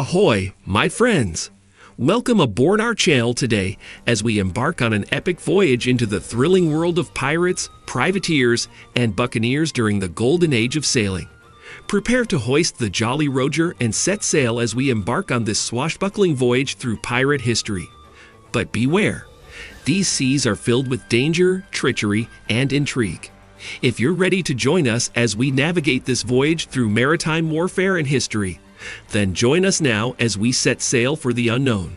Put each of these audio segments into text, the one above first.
Ahoy, my friends! Welcome aboard our channel today as we embark on an epic voyage into the thrilling world of pirates, privateers, and buccaneers during the golden age of sailing. Prepare to hoist the Jolly Roger and set sail as we embark on this swashbuckling voyage through pirate history. But beware, these seas are filled with danger, treachery, and intrigue. If you're ready to join us as we navigate this voyage through maritime warfare and history, then join us now as we set sail for the unknown.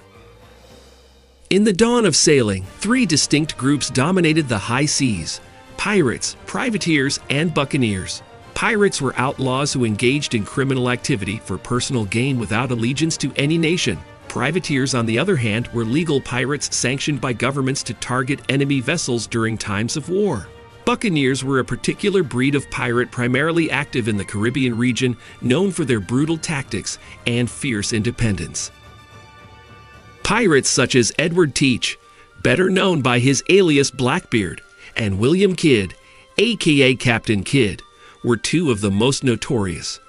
In the dawn of sailing, three distinct groups dominated the high seas pirates, privateers, and buccaneers. Pirates were outlaws who engaged in criminal activity for personal gain without allegiance to any nation. Privateers, on the other hand, were legal pirates sanctioned by governments to target enemy vessels during times of war. Buccaneers were a particular breed of pirate primarily active in the Caribbean region, known for their brutal tactics and fierce independence. Pirates such as Edward Teach, better known by his alias Blackbeard, and William Kidd, aka Captain Kidd, were two of the most notorious.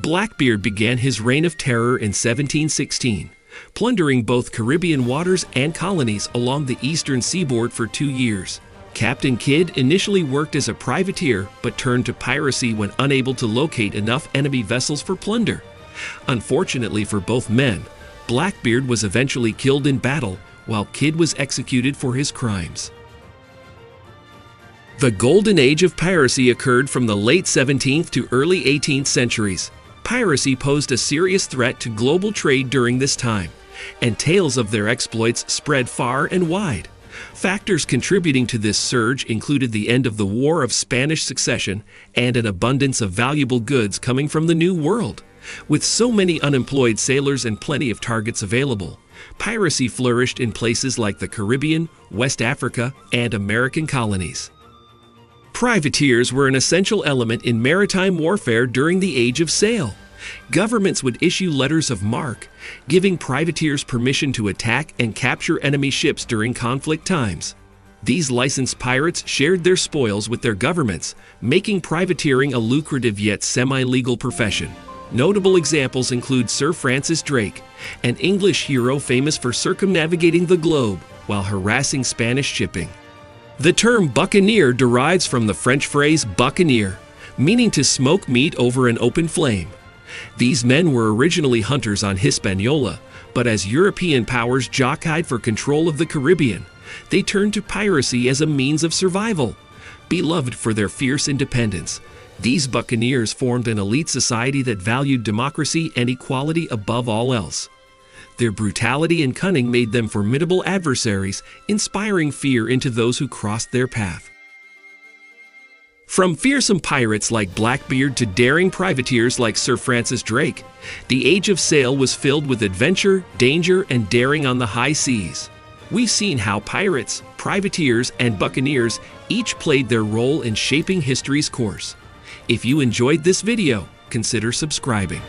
Blackbeard began his reign of terror in 1716, plundering both Caribbean waters and colonies along the eastern seaboard for two years. Captain Kidd initially worked as a privateer but turned to piracy when unable to locate enough enemy vessels for plunder. Unfortunately for both men, Blackbeard was eventually killed in battle while Kidd was executed for his crimes. The golden age of piracy occurred from the late 17th to early 18th centuries. Piracy posed a serious threat to global trade during this time, and tales of their exploits spread far and wide. Factors contributing to this surge included the end of the War of Spanish Succession and an abundance of valuable goods coming from the New World. With so many unemployed sailors and plenty of targets available, piracy flourished in places like the Caribbean, West Africa, and American colonies. Privateers were an essential element in maritime warfare during the Age of Sail. Governments would issue letters of marque, giving privateers permission to attack and capture enemy ships during conflict times. These licensed pirates shared their spoils with their governments, making privateering a lucrative yet semi legal profession. Notable examples include Sir Francis Drake, an English hero famous for circumnavigating the globe while harassing Spanish shipping. The term buccaneer derives from the French phrase buccaneer, meaning to smoke meat over an open flame. These men were originally hunters on Hispaniola, but as European powers jockeyed for control of the Caribbean, they turned to piracy as a means of survival. Beloved for their fierce independence, these buccaneers formed an elite society that valued democracy and equality above all else. Their brutality and cunning made them formidable adversaries, inspiring fear into those who crossed their path. From fearsome pirates like Blackbeard to daring privateers like Sir Francis Drake, the Age of Sail was filled with adventure, danger, and daring on the high seas. We've seen how pirates, privateers, and buccaneers each played their role in shaping history's course. If you enjoyed this video, consider subscribing.